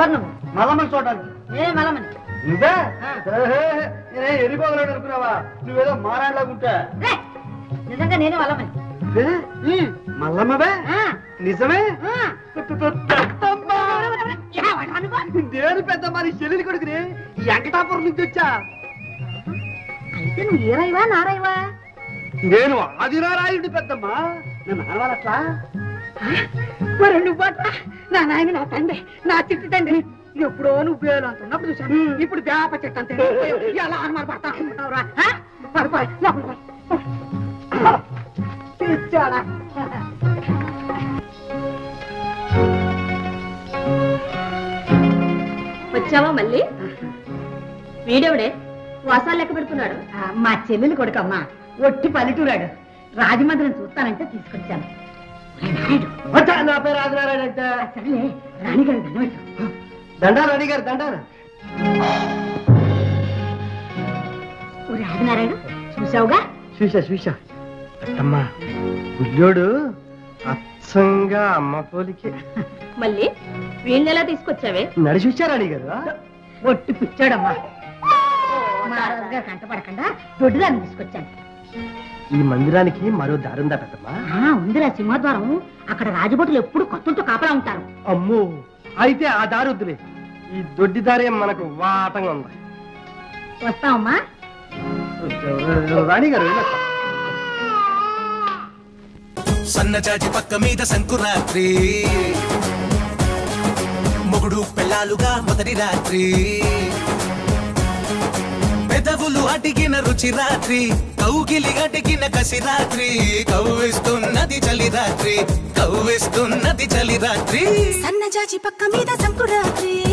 ఎవరు నువ్వు మల్లమ్మని చూడడానికి నేనే మలమని నువ్వే? ఆ. ఏహే, నేనే ఎరిపోగలను అనుకున్నావా? నువ్వేదో మారాడలాగుంటా రే, నిజంగా నేనే మల్లమ్మవే? నిజమే? నేను పెద్దమ్మ నీ చెల్లెలి కొడుకుని? వెంకటాపురం నుంచి వచ్చా? అయితే నువ్వు ఏరైవా నారైవా నేను ఆదిరారాయుడు పెద్దమ్మ. నన్ను అనవాలట్లా మరి నువ్వు? అట్లా నా నాయన నా తండ్రి నా చిట్టి తండ్రి. ఎప్పుడో నువ్వు వేలు అంటున్నప్పుడు చూశాను. ఇప్పుడు వేప చెట్టు అంతే. ఎలా అనుమాన పడతా? పడిపోయి. పిచ్చోడా. వచ్చావా మళ్ళీ? వీడెవడే? వాసాలు లెక్క పెడుతున్నాడు. మా చెల్లెలు కొడుకమ్మా. ఒట్టి పల్లెటూరాడు. రాజమండ్రిని చూస్తానంటే తీసుకొచ్చాను. నా పేరు ఆదిరారాయుడు అంటే? ఆ సర్లే రాణిగారి దండం. దండాలు అడిగారు దండాలు. ఒరే ఆదినారాయణ చూసావుగా చూసా చూసా పెద్దమ్మా బుల్లోడు అచ్చంగా అమ్మ పోలికి. మళ్ళీ వీళ్ళెలా తీసుకొచ్చావే? నడి చూచారా అడిగారు ఒట్టి పిచ్చాడమ్మా. కంటపడకుండా దొడ్డిదాన్ని తీసుకొచ్చాను. ఈ మందిరానికి మరో దారుందా పెద్దమ్మా? ఆ, ఉందిరా సింహద్వారం. అక్కడ రాజభటులు ఎప్పుడు కొత్తతో కాపలా ఉంటారు. అమ్మో అయితే ఆ దారి వద్దులే. ఈ దొడ్డి దారే మనకు వాటంగా ఉంది. వస్తావమ్మా? రాణి గారు. సన్నజాజి పక్క మీద సంకురాత్రి మొగుడు పెళ్ళాలుగా మొదటి రాత్రి. పెదవులు అడిగిన రుచి రాత్రి కౌగిలి అడిగిన కసి రాత్రి కవ్విస్తున్నది చలి రాత్రి కవ్విస్తున్నది చలి రాత్రి. సన్నజాజి పక్క మీద సంకురాత్రి.